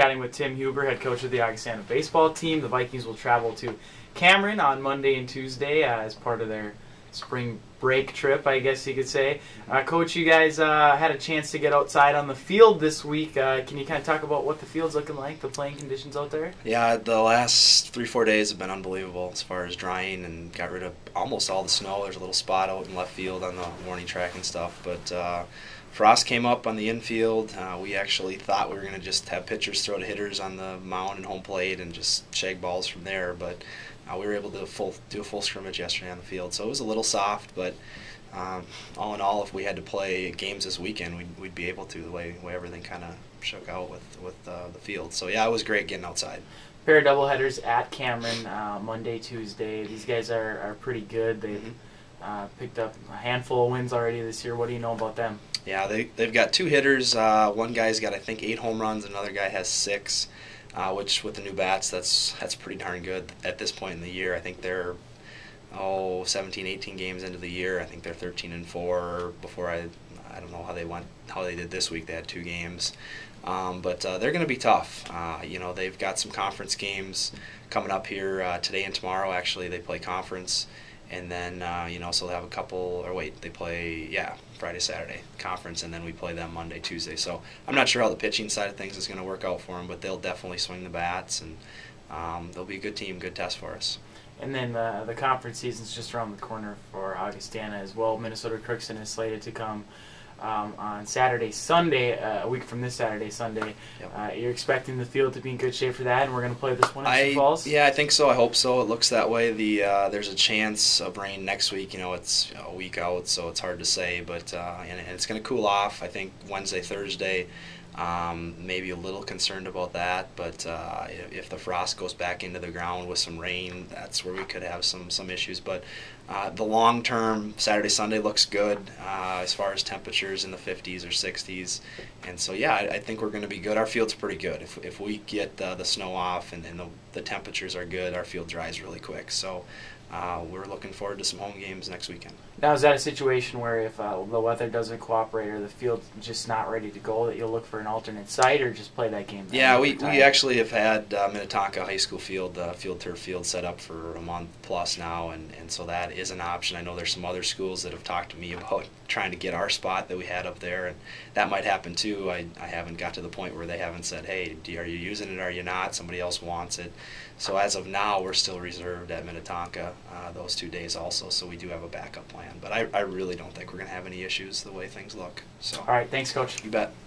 Chatting with Tim Huber, head coach of the Augustana baseball team. The Vikings will travel to Cameron on Monday and Tuesday as part of their spring break trip, I guess you could say. Uh, coach, you guys uh, had a chance to get outside on the field this week. Uh, can you kind of talk about what the field's looking like, the playing conditions out there? Yeah, the last three, four days have been unbelievable as far as drying and got rid of almost all the snow. There's a little spot out in left field on the warning track and stuff, but uh, frost came up on the infield. Uh, we actually thought we were going to just have pitchers throw to hitters on the mound and home plate and just shag balls from there, but uh, we were able to full, do a full scrimmage yesterday on the field. So it was a little soft, but um, all in all, if we had to play games this weekend, we'd, we'd be able to the way, way everything kind of shook out with, with uh, the field. So yeah, it was great getting outside. Pair of doubleheaders at Cameron uh, Monday, Tuesday. These guys are, are pretty good. They've Mm-hmm. uh, picked up a handful of wins already this year. What do you know about them? Yeah, they, they've got two hitters. Uh, one guy's got, I think, eight home runs. Another guy has six, uh, which with the new bats, that's that's pretty darn good at this point in the year. I think they're, oh, 17, 18 games into the year. I think they're 13 and 4 before I, I don't know how they went, how they did this week. They had two games. Um, but uh, they're going to be tough. Uh, you know, they've got some conference games coming up here uh, today and tomorrow. Actually, they play conference, and then uh, you know, so they have a couple. Or wait, they play yeah Friday, Saturday conference, and then we play them Monday, Tuesday. So I'm not sure how the pitching side of things is going to work out for them, but they'll definitely swing the bats, and um, they'll be a good team, good test for us. And then uh, the conference season's just around the corner for Augustana as well. Minnesota Crookston is slated to come um, on Saturday, Sunday, uh, a week from this Saturday, Sunday. Yep. Uh, you're expecting the field to be in good shape for that, and we're going to play this one in I Sioux Falls. yeah, I think so. I hope so. It looks that way. The uh, there's a chance of rain next week. You know, it's a week out, so it's hard to say. But uh, and, and it's going to cool off. I think Wednesday, Thursday. Um, maybe a little concerned about that, but uh, if, if the frost goes back into the ground with some rain, that's where we could have some some issues. But uh, the long term Saturday Sunday looks good uh, as far as temperatures in the 50s or 60s, and so yeah, I, I think we're going to be good. Our field's pretty good. If, if we get the snow off and, and the, the temperatures are good, our field dries really quick. So uh, we're looking forward to some home games next weekend. Now, is that a situation where if uh, the weather doesn't cooperate or the field's just not ready to go, that you'll look for an alternate site or just play that game? Yeah, we, we actually have had uh, Minnetonka High School field, uh, field turf field set up for a month plus now, and, and so that is an option. I know there's some other schools that have talked to me about trying to get our spot that we had up there, and that might happen too. I, I haven't got to the point where they haven't said, hey, do, are you using it, are you not? Somebody else wants it. So as of now, we're still reserved at Minnetonka uh, those two days also, so we do have a backup plan. But I, I really don't think we're going to have any issues the way things look. So All right, thanks, Coach. you bet.